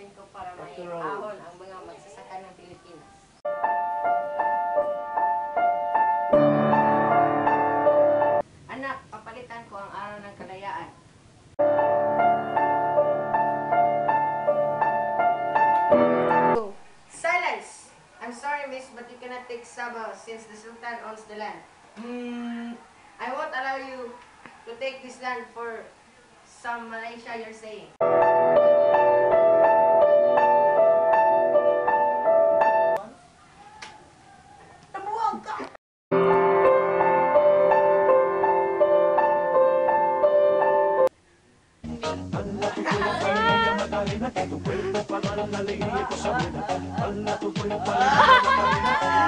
gagawin ko para may ahon ang mga magsasaka ng Pilipinas? Anak, papalitan ko ang araw ng kalayaan. Silence! I'm sorry, miss, but you cannot take Sabah since the Sultan owns the land. Mm, I won't allow you to take this land for some Malaysia, you're saying. Macarena, tu cuerpo para dar la alegría y cosas buenas. Bala tu cuerpo, la